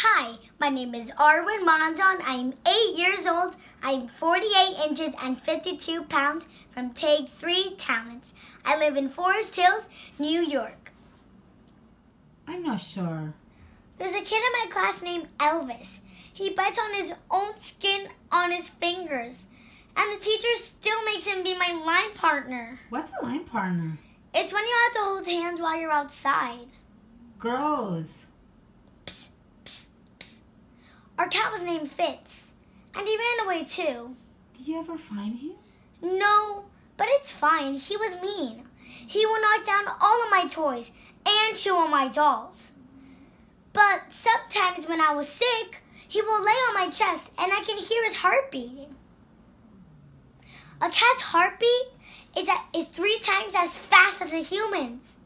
Hi, my name is Arwen Monzon. I'm 8 years old. I'm 48 inches and 52 pounds from Take 3 Talents. I live in Forest Hills, New York. I'm not sure. There's a kid in my class named Elvis. He bites on his own skin on his fingers. And the teacher still makes him be my line partner. What's a line partner? It's when you have to hold hands while you're outside. Gross. Our cat was named Fitz. And he ran away too. Did you ever find him? No, but it's fine. He was mean. He will knock down all of my toys and chew on my dolls. But sometimes when I was sick, he will lay on my chest and I can hear his heart beating. A cat's heartbeat is, at, is three times as fast as a human's.